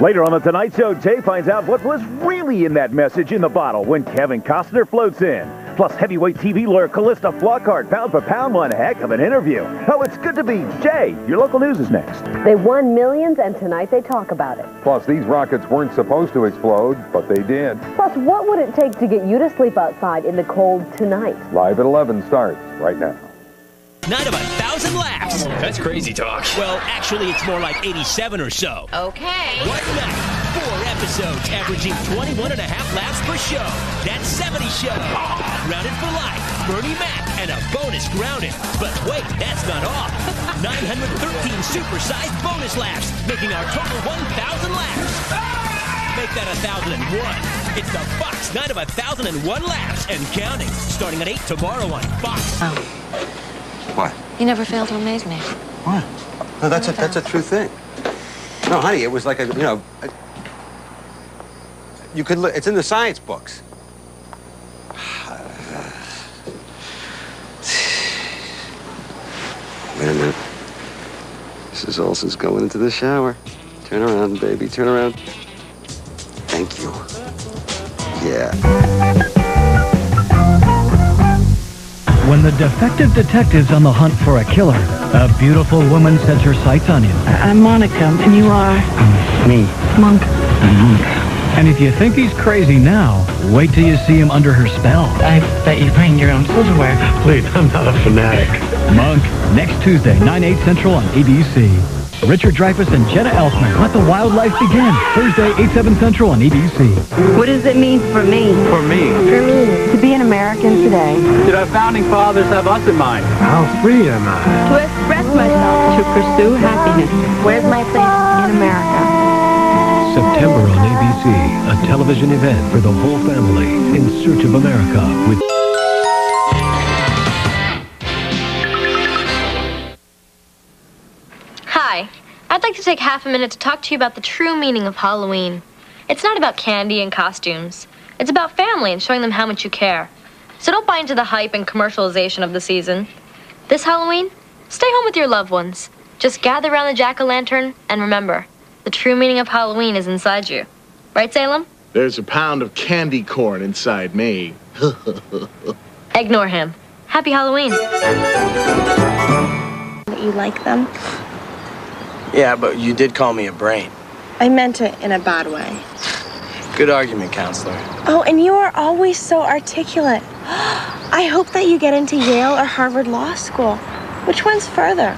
Later on the Tonight Show, Jay finds out what was really in that message in the bottle when Kevin Costner floats in. Plus, heavyweight TV lawyer Calista Flockhart, pound for pound, one heck of an interview. Oh, it's good to be Jay. Your local news is next. They won millions, and tonight they talk about it. Plus, these rockets weren't supposed to explode, but they did. Plus, what would it take to get you to sleep outside in the cold tonight? Live at 11 starts right now. Night of a thousand laughs. That's crazy talk. Well, actually, it's more like 87 or so. Okay. One night, four episodes, averaging 21 and a half laughs per show. That's 70 shows. Grounded for life, Bernie Mac, and a bonus grounded. But wait, that's not all. 913 supersized bonus laughs, making our total 1,000 laughs. Make that 1,001. It's the Fox Night of 1,001 laughs and counting. Starting at 8 tomorrow on Fox. Oh. What? You never fail to amaze me. What? No, that's a that's a true thing. No, honey, it was like a you know. A, you could look. It's in the science books. Wait a minute. Mrs. Olson's going into the shower. Turn around, baby. Turn around. Thank you. Yeah. When the defective detective's on the hunt for a killer, a beautiful woman sets her sights on him. I'm Monica, and you are? Me. Monk. Mm-hmm. And if you think he's crazy now, wait till you see him under her spell. I bet you bring your own silverware. Please, I'm not a fanatic. Monk, next Tuesday, 9, 8 Central on ABC. Richard Dreyfuss and Jenna Elfman. Let the wildlife begin. Thursday, 8, 7 Central on ABC. What does it mean for me? For me. For me. To be an American today. Did our founding fathers have us in mind? How free am I? To express myself. To pursue happiness. Where's my place in America? September on ABC, a television event for the whole family in search of America with I'd like to take half a minute to talk to you about the true meaning of Halloween. It's not about candy and costumes. It's about family and showing them how much you care. So don't buy into the hype and commercialization of the season. This Halloween, stay home with your loved ones. Just gather around the jack-o'-lantern and remember, the true meaning of Halloween is inside you. Right, Salem? There's a pound of candy corn inside me. Ignore him. Happy Halloween. You like them? Yeah, but you did call me a brain. I meant it in a bad way. Good argument, counselor. Oh, and you are always so articulate. I hope that you get into Yale or Harvard Law School. Which one's further?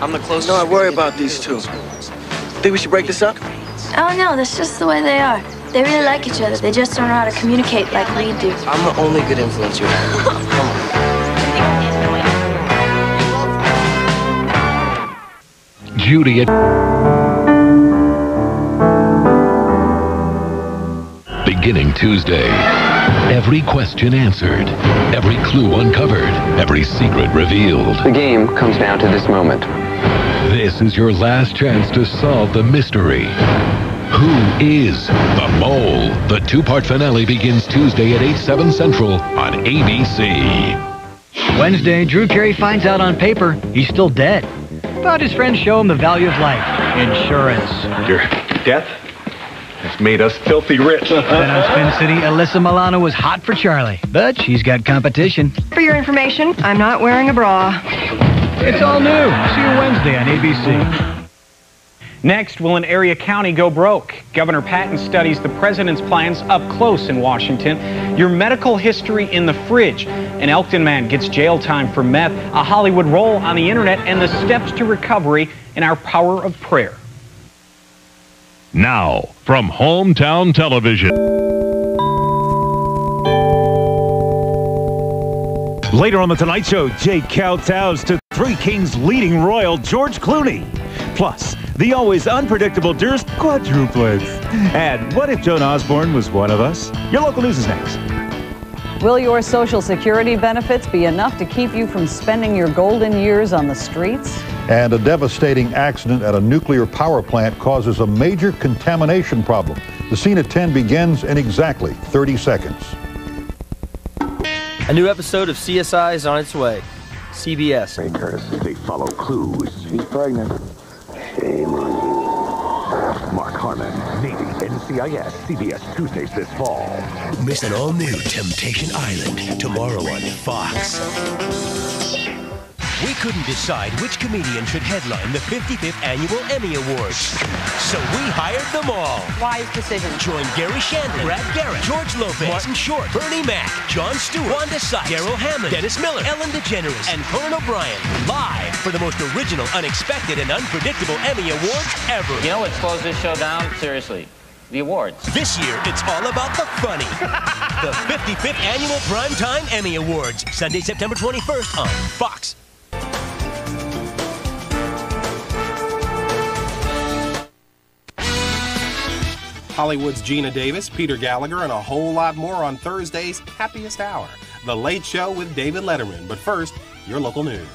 I'm the closest. No, I worry about these two. Think we should break this up? Oh no, that's just the way they are. They really like each other. They just don't know how to communicate like we do. I'm the only good influence you have. Judy at Beginning Tuesday. Every question answered, every clue uncovered, every secret revealed. The game comes down to this moment. This is your last chance to solve the mystery. Who is the mole? The two-part finale begins Tuesday at 8, 7 Central on ABC. Wednesday, Drew Carey finds out on paper he's still dead. But his friends show him the value of life. Insurance. Your death has made us filthy rich. Then on Spin City, Alyssa Milano was hot for Charlie. But she's got competition. For your information, I'm not wearing a bra. It's all new. See you Wednesday on ABC. Next, will an area county go broke? Governor Patton studies the president's plans up close in Washington. Your medical history in the fridge. An Elkton man gets jail time for meth. A Hollywood role on the internet and the steps to recovery in our power of prayer. Now, from Hometown Television. Later on The Tonight Show, Jay kowtows to Three Kings leading royal George Clooney. Plus, the always unpredictable Durst quadruplets. And what if Joan Osborne was one of us? Your local news is next. Will your Social Security benefits be enough to keep you from spending your golden years on the streets? And a devastating accident at a nuclear power plant causes a major contamination problem. The scene at 10 begins in exactly 30 seconds. A new episode of CSI is on its way. CBS. Ray they follow clues. She's pregnant. Shame on you. Mark Harmon, Navy, NCIS, CBS Tuesdays this fall. Miss an all new Temptation Island tomorrow on Fox. We couldn't decide which comedian should headline the 55th Annual Emmy Awards. So we hired them all. Wise decision. Join Garry Shandling, Brad Garrett, George Lopez, Martin Short, Bernie Mac, Jon Stewart, Wanda Sykes, Darrell Hammond, Dennis Miller, Ellen DeGeneres, and Conan O'Brien live for the most original, unexpected, and unpredictable Emmy Awards ever. You know what slows this show down? Seriously. The awards. This year, it's all about the funny. the 55th Annual Primetime Emmy Awards, Sunday, September 21st on Fox. Hollywood's Geena Davis, Peter Gallagher, and a whole lot more on Thursday's Happiest Hour, The Late Show with David Letterman. But first, your local news.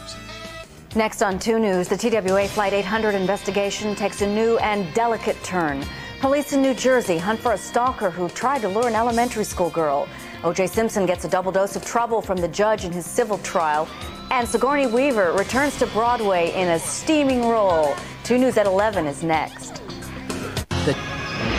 Next on 2 News, the TWA Flight 800 investigation takes a new and delicate turn. Police in New Jersey hunt for a stalker who tried to lure an elementary school girl. O.J. Simpson gets a double dose of trouble from the judge in his civil trial. And Sigourney Weaver returns to Broadway in a steaming role. 2 News at 11 is next.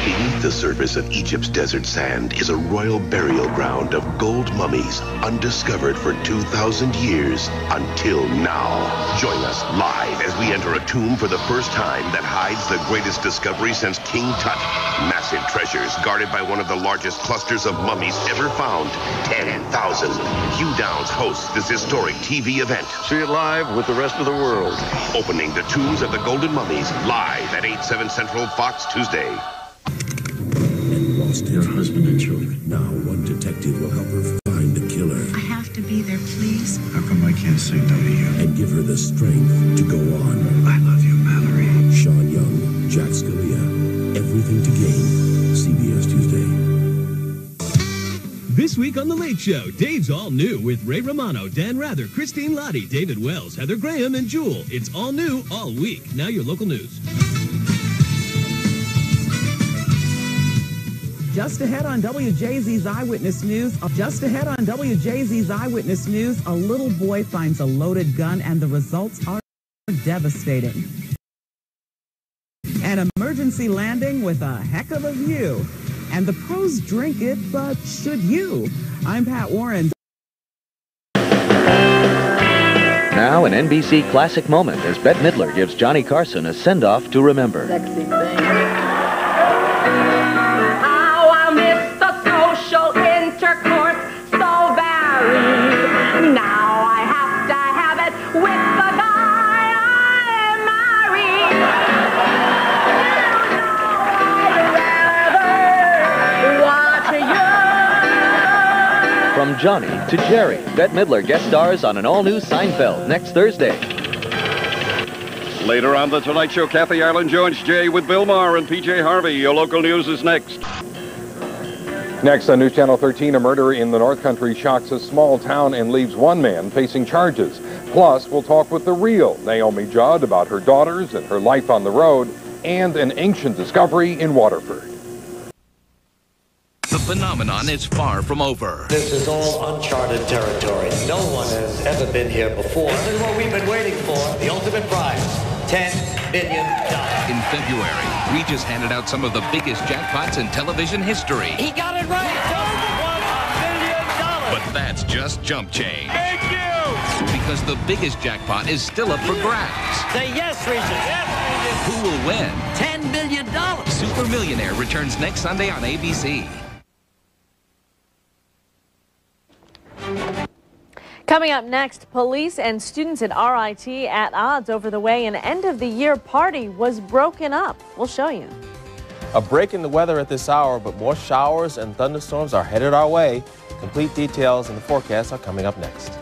Beneath the surface of Egypt's desert sand is a royal burial ground of gold mummies undiscovered for 2,000 years until now. Join us live as we enter a tomb for the first time that hides the greatest discovery since King Tut. Massive treasures guarded by one of the largest clusters of mummies ever found 10,000. Hugh Downs hosts this historic TV event. See it live with the rest of the world. Opening the Tombs of the Golden Mummies live at 8, 7 Central Fox Tuesday lost her husband and children. Now one detective will help her find the killer. I have to be there, please. How come I can't say no to you? And give her the strength to go on. I love you, Mallory. Sean Young, Jack Scalia. Everything to gain. CBS Tuesday. This week on The Late Show, Dave's all new with Ray Romano, Dan Rather, Christine Lahti, David Wells, Heather Graham, and Jewel. It's all new all week. Now your local news. Just ahead on WJZ's Eyewitness News, just ahead on WJZ's Eyewitness News, a little boy finds a loaded gun and the results are devastating. An emergency landing with a heck of a view. And the pros drink it, but should you? I'm Pat Warren. Now, an NBC classic moment as Bette Midler gives Johnny Carson a send-off to remember. From Johnny to Jerry, Bette Midler guest stars on an all-new Seinfeld next Thursday. Later on The Tonight Show, Kathy Ireland joins Jay with Bill Maher and PJ Harvey. Your local news is next. Next on News Channel 13, a murder in the North Country shocks a small town and leaves one man facing charges. Plus, we'll talk with the real Naomi Judd about her daughters and her life on the road, and an ancient discovery in Waterford. The phenomenon is far from over. This is all uncharted territory. No one has ever been here before. This is what we've been waiting for. The ultimate prize. $10 billion. In February, Regis handed out some of the biggest jackpots in television history. He got it right. But that's just jump change. Thank you! Because the biggest jackpot is still up for grabs. Say yes, Regis. Yes, Who will win? $10 billion. Super Millionaire returns next Sunday on ABC. Coming up next, police and students at RIT at odds over the way an end of the year party was broken up. We'll show you. A break in the weather at this hour, but more showers and thunderstorms are headed our way. Complete details and the forecast are coming up next.